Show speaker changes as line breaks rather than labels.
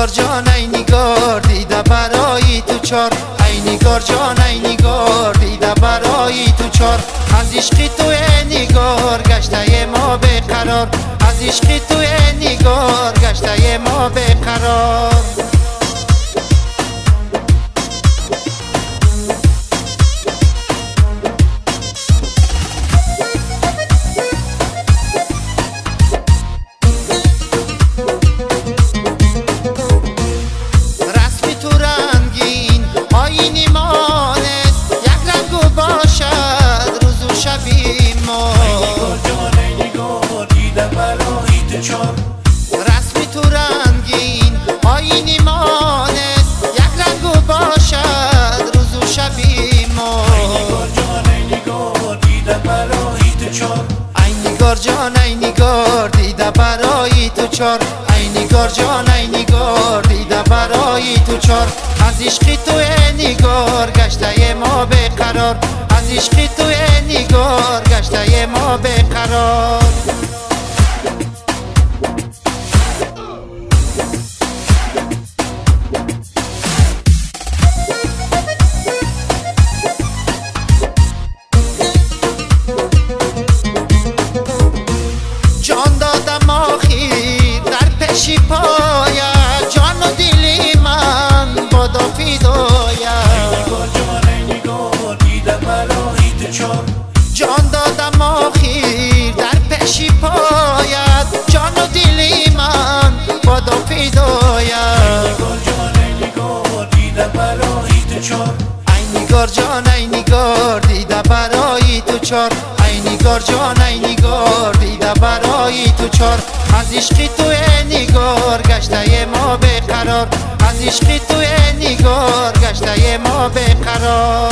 نگار جان ای نگار دیده برای تو چار. ای نگار جان ای نگار دیده برای تو چار. از عشق تو نگار گشته ما به قرار. از عشق تو نگار گشته ما به قرار.
چار
رسمی تو رنگین آینی مانست یک رنگو باشد روز و شبی ما.
جان نگار دیده برای تو چار
ای نگار جان ای نگار دیده برای تو چار. ای نگار جان ای نگار دیده برای تو چار. از عشق تو نگار گشته ما به قرار. از عشق تو نگار گشته ما به قرار. نگار جان ای نگار دیده برای تو چار. ای نگار جان ای نگار دیده برای تو چار. از عشق تو نگار گشته ما به قرار از عشق تو نگار گشته ما به قرار